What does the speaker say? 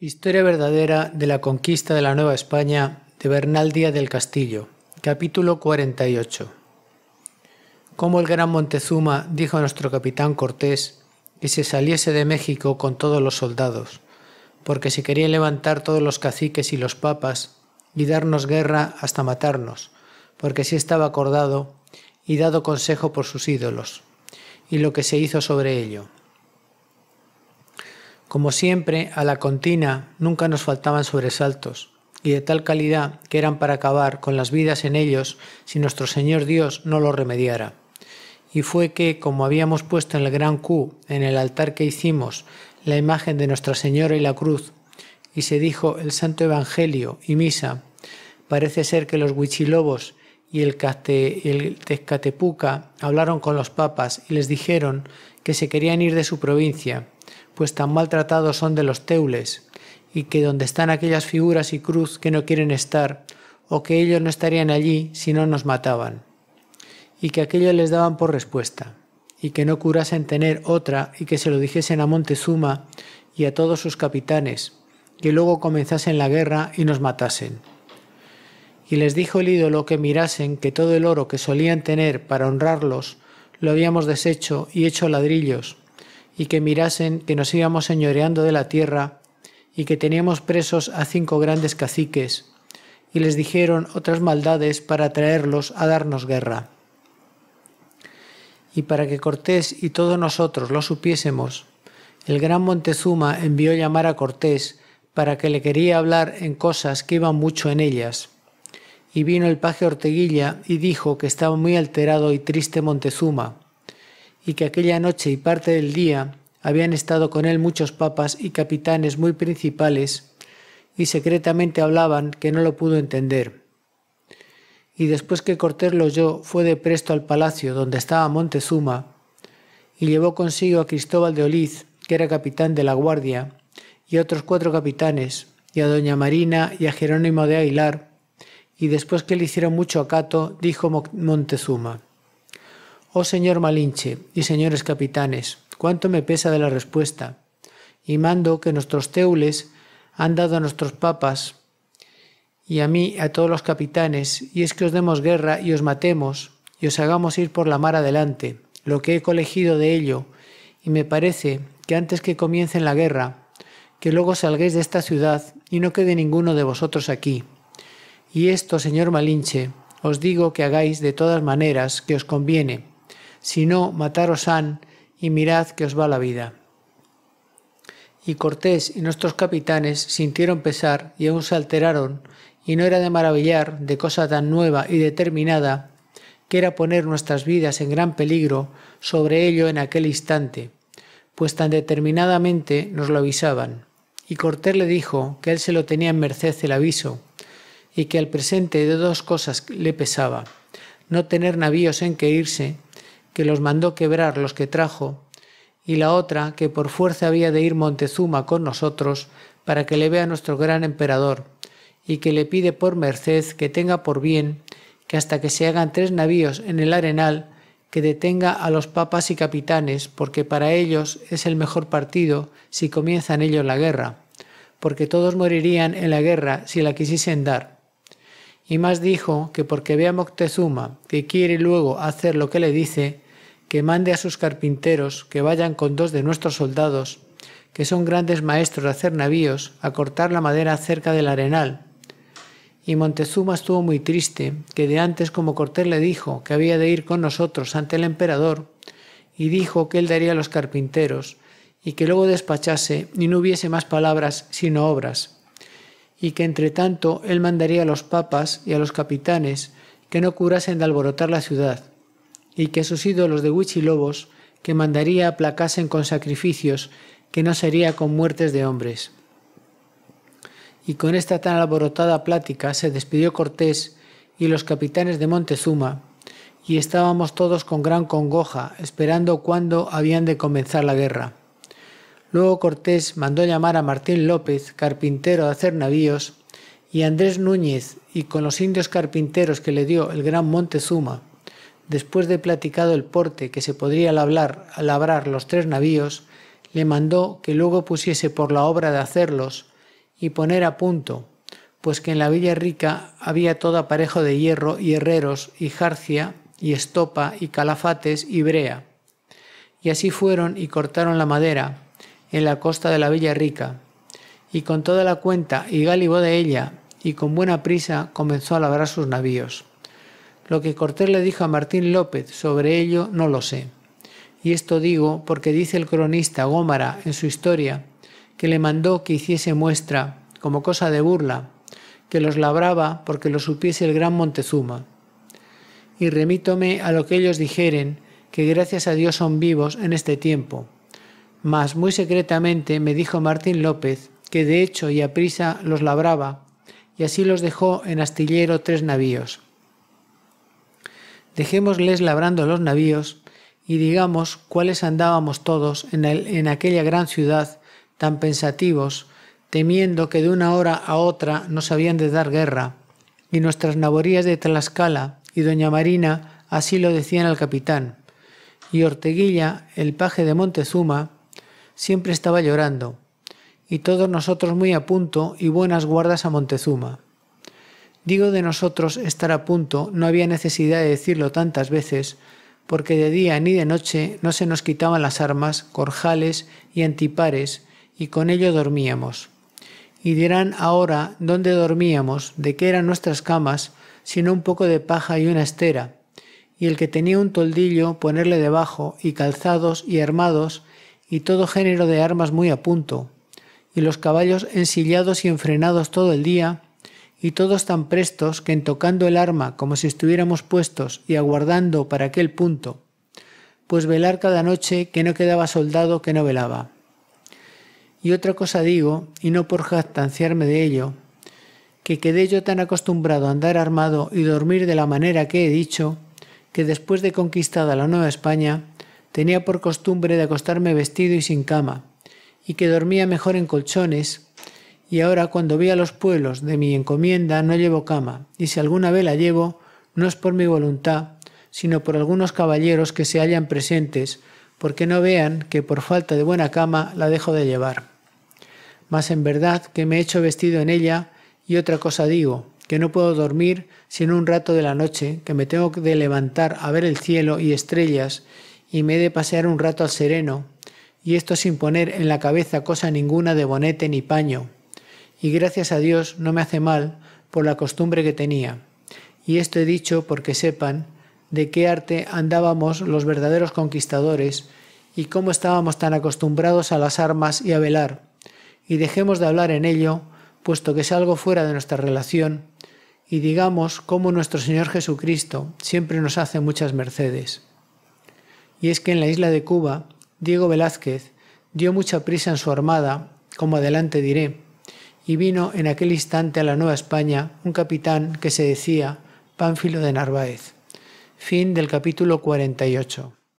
Historia verdadera de la conquista de la Nueva España de Bernal del Castillo, capítulo 48. Cómo el gran Montezuma dijo a nuestro capitán Cortés que se saliese de México con todos los soldados, porque se quería levantar todos los caciques y los papas y darnos guerra hasta matarnos, porque así estaba acordado y dado consejo por sus ídolos, y lo que se hizo sobre ello. Como siempre, a la contina nunca nos faltaban sobresaltos, y de tal calidad que eran para acabar con las vidas en ellos si nuestro Señor Dios no lo remediara. Y fue que, como habíamos puesto en el gran Q, en el altar que hicimos, la imagen de Nuestra Señora y la cruz, y se dijo el Santo Evangelio y Misa, parece ser que los huichilobos y el, el Tezcatepuca hablaron con los papas y les dijeron que se querían ir de su provincia, pues tan maltratados son de los teules, y que donde están aquellas figuras y cruz que no quieren estar, o que ellos no estarían allí si no nos mataban, y que aquello les daban por respuesta, y que no curasen tener otra y que se lo dijesen a Montezuma y a todos sus capitanes, que luego comenzasen la guerra y nos matasen. Y les dijo el ídolo que mirasen que todo el oro que solían tener para honrarlos lo habíamos deshecho y hecho ladrillos, y que mirasen que nos íbamos señoreando de la tierra y que teníamos presos a cinco grandes caciques, y les dijeron otras maldades para traerlos a darnos guerra. Y para que Cortés y todos nosotros lo supiésemos, el gran Montezuma envió llamar a Cortés para que le quería hablar en cosas que iban mucho en ellas. Y vino el paje Orteguilla y dijo que estaba muy alterado y triste Montezuma, y que aquella noche y parte del día habían estado con él muchos papas y capitanes muy principales, y secretamente hablaban que no lo pudo entender. Y después que Cortés lo oyó, fue de presto al palacio donde estaba Montezuma, y llevó consigo a Cristóbal de Oliz, que era capitán de la guardia, y a otros cuatro capitanes, y a doña Marina y a Jerónimo de Aguilar, y después que le hicieron mucho acato, dijo Montezuma, Oh señor Malinche y señores capitanes, cuánto me pesa de la respuesta, y mando que nuestros teules han dado a nuestros papas y a mí a todos los capitanes, y es que os demos guerra y os matemos, y os hagamos ir por la mar adelante, lo que he colegido de ello, y me parece que antes que comiencen la guerra, que luego salgáis de esta ciudad y no quede ninguno de vosotros aquí. Y esto, señor Malinche, os digo que hagáis de todas maneras que os conviene, si no, mataros han, y mirad que os va la vida. Y Cortés y nuestros capitanes sintieron pesar y aún se alteraron, y no era de maravillar de cosa tan nueva y determinada, que era poner nuestras vidas en gran peligro sobre ello en aquel instante, pues tan determinadamente nos lo avisaban. Y Cortés le dijo que él se lo tenía en merced el aviso, y que al presente de dos cosas le pesaba, no tener navíos en que irse, que los mandó quebrar los que trajo, y la otra que por fuerza había de ir Montezuma con nosotros para que le vea nuestro gran emperador, y que le pide por merced que tenga por bien que hasta que se hagan tres navíos en el arenal, que detenga a los papas y capitanes, porque para ellos es el mejor partido si comienzan ellos la guerra, porque todos morirían en la guerra si la quisiesen dar. Y más dijo que porque vea Moctezuma que quiere luego hacer lo que le dice, que mande a sus carpinteros que vayan con dos de nuestros soldados, que son grandes maestros de hacer navíos, a cortar la madera cerca del arenal. Y Montezuma estuvo muy triste, que de antes como Cortés le dijo que había de ir con nosotros ante el emperador, y dijo que él daría a los carpinteros, y que luego despachase y no hubiese más palabras sino obras y que entre tanto él mandaría a los papas y a los capitanes que no curasen de alborotar la ciudad, y que sus ídolos de Huichilobos que mandaría aplacasen con sacrificios que no sería con muertes de hombres. Y con esta tan alborotada plática se despidió Cortés y los capitanes de Montezuma, y estábamos todos con gran congoja, esperando cuándo habían de comenzar la guerra. Luego Cortés mandó llamar a Martín López, carpintero de hacer navíos, y Andrés Núñez, y con los indios carpinteros que le dio el gran Montezuma, después de platicado el porte que se podría labrar, labrar los tres navíos, le mandó que luego pusiese por la obra de hacerlos y poner a punto, pues que en la villa rica había todo aparejo de hierro y herreros y jarcia y estopa y calafates y brea. Y así fueron y cortaron la madera en la costa de la villa rica, y con toda la cuenta y gálibo de ella, y con buena prisa comenzó a labrar sus navíos. Lo que Cortés le dijo a Martín López sobre ello no lo sé. Y esto digo porque dice el cronista Gómara en su historia que le mandó que hiciese muestra, como cosa de burla, que los labraba porque lo supiese el gran Montezuma. Y remítome a lo que ellos dijeren, que gracias a Dios son vivos en este tiempo. Mas muy secretamente me dijo Martín López que de hecho y a prisa los labraba, y así los dejó en astillero tres navíos. Dejémosles labrando los navíos y digamos cuáles andábamos todos en, en aquella gran ciudad tan pensativos, temiendo que de una hora a otra nos habían de dar guerra, y nuestras naborías de Tlaxcala y doña Marina así lo decían al capitán, y Orteguilla, el paje de Montezuma, siempre estaba llorando, y todos nosotros muy a punto y buenas guardas a Montezuma. Digo de nosotros estar a punto, no había necesidad de decirlo tantas veces, porque de día ni de noche no se nos quitaban las armas, corjales y antipares, y con ello dormíamos. Y dirán ahora dónde dormíamos, de qué eran nuestras camas, sino un poco de paja y una estera, y el que tenía un toldillo ponerle debajo, y calzados y armados, y todo género de armas muy a punto, y los caballos ensillados y enfrenados todo el día, y todos tan prestos que en tocando el arma como si estuviéramos puestos y aguardando para aquel punto, pues velar cada noche que no quedaba soldado que no velaba. Y otra cosa digo, y no por jactanciarme de ello, que quedé yo tan acostumbrado a andar armado y dormir de la manera que he dicho, que después de conquistada la Nueva España, tenía por costumbre de acostarme vestido y sin cama, y que dormía mejor en colchones, y ahora cuando voy a los pueblos de mi encomienda no llevo cama, y si alguna vez la llevo, no es por mi voluntad, sino por algunos caballeros que se hallan presentes, porque no vean que por falta de buena cama la dejo de llevar. Mas en verdad que me he hecho vestido en ella, y otra cosa digo, que no puedo dormir sino un rato de la noche, que me tengo de levantar a ver el cielo y estrellas, y me he de pasear un rato al sereno, y esto sin poner en la cabeza cosa ninguna de bonete ni paño. Y gracias a Dios no me hace mal por la costumbre que tenía. Y esto he dicho porque sepan de qué arte andábamos los verdaderos conquistadores y cómo estábamos tan acostumbrados a las armas y a velar. Y dejemos de hablar en ello, puesto que es algo fuera de nuestra relación, y digamos cómo nuestro Señor Jesucristo siempre nos hace muchas mercedes. Y es que en la isla de Cuba Diego Velázquez dio mucha prisa en su armada, como adelante diré, y vino en aquel instante a la Nueva España un capitán que se decía Pánfilo de Narváez. Fin del capítulo 48.